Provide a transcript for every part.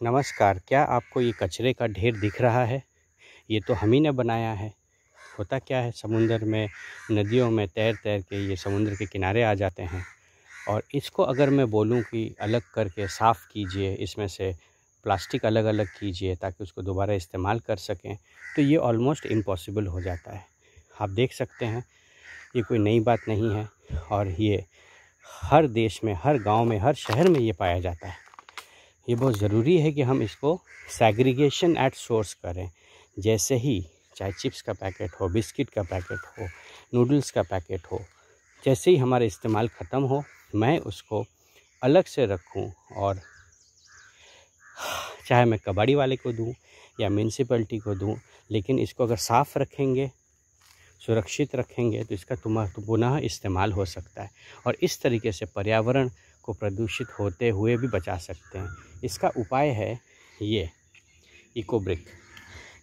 नमस्कार, क्या आपको ये कचरे का ढेर दिख रहा है? ये तो हम ही ने बनाया है। होता क्या है, समुंदर में, नदियों में तैर तैर के ये समुद्र के किनारे आ जाते हैं। और इसको अगर मैं बोलूँ कि अलग करके साफ़ कीजिए, इसमें से प्लास्टिक अलग अलग कीजिए ताकि उसको दोबारा इस्तेमाल कर सकें तो ये ऑलमोस्ट इम्पॉसिबल हो जाता है। आप देख सकते हैं, ये कोई नई बात नहीं है और ये हर देश में, हर गाँव में, हर शहर में ये पाया जाता है। ये बहुत ज़रूरी है कि हम इसको सेग्रीगेशन एट सोर्स करें। जैसे ही चाहे चिप्स का पैकेट हो, बिस्किट का पैकेट हो, नूडल्स का पैकेट हो, जैसे ही हमारा इस्तेमाल ख़त्म हो, मैं उसको अलग से रखूँ और चाहे मैं कबाड़ी वाले को दूँ या म्यूनसिपलिटी को दूँ, लेकिन इसको अगर साफ़ रखेंगे, सुरक्षित रखेंगे तो इसका तुम्हारा पुनः इस्तेमाल हो सकता है। और इस तरीके से पर्यावरण को प्रदूषित होते हुए भी बचा सकते हैं। इसका उपाय है ये इको ब्रिक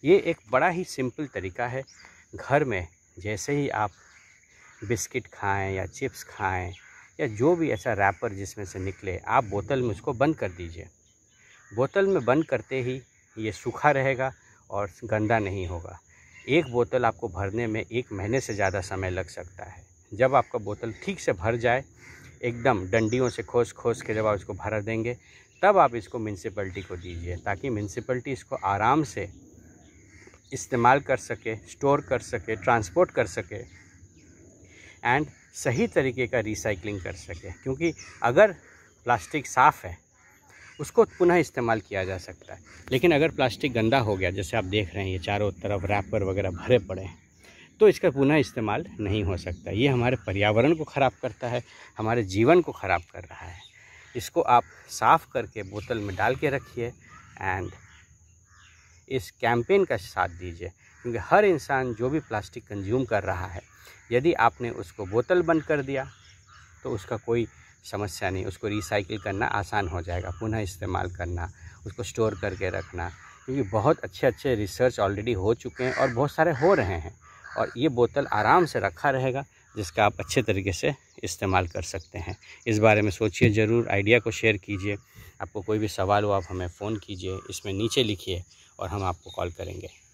ये एक बड़ा ही सिंपल तरीका है घर में। जैसे ही आप बिस्किट खाएँ या चिप्स खाएँ या जो भी ऐसा रैपर जिसमें से निकले, आप बोतल में उसको बंद कर दीजिए। बोतल में बंद करते ही ये सूखा रहेगा और गंदा नहीं होगा। एक बोतल आपको भरने में एक महीने से ज़्यादा समय लग सकता है। जब आपका बोतल ठीक से भर जाए एकदम डंडियों से खोस खोस के जब आप इसको भर देंगे, तब आप इसको म्यूनसिपल्टी को दीजिए, ताकि म्यूनसिपल्टी इसको आराम से इस्तेमाल कर सके स्टोर कर सके ट्रांसपोर्ट कर सके एंड सही तरीके का रिसाइकलिंग कर सके। क्योंकि अगर प्लास्टिक साफ़ है, उसको पुनः इस्तेमाल किया जा सकता है। लेकिन अगर प्लास्टिक गंदा हो गया, जैसे आप देख रहे हैं, ये चारों तरफ़ रैपर वगैरह भरे पड़े हैं तो इसका पुनः इस्तेमाल नहीं हो सकता। ये हमारे पर्यावरण को ख़राब करता है, हमारे जीवन को ख़राब कर रहा है। इसको आप साफ़ करके बोतल में डाल के रखिए एंड इस कैंपेन का साथ दीजिए, क्योंकि हर इंसान जो भी प्लास्टिक कंज्यूम कर रहा है, यदि आपने उसको बोतल बंद कर दिया तो उसका कोई समस्या नहीं, उसको रिसाइकिल करना आसान हो जाएगा, पुनः इस्तेमाल करना, उसको स्टोर करके रखना, क्योंकि बहुत अच्छे अच्छे रिसर्च ऑलरेडी हो चुके हैं और बहुत सारे हो रहे हैं। और ये बोतल आराम से रखा रहेगा, जिसका आप अच्छे तरीके से इस्तेमाल कर सकते हैं। इस बारे में सोचिए ज़रूर, आइडिया को शेयर कीजिए। आपको कोई भी सवाल हो, आप हमें फ़ोन कीजिए, इसमें नीचे लिखिए और हम आपको कॉल करेंगे।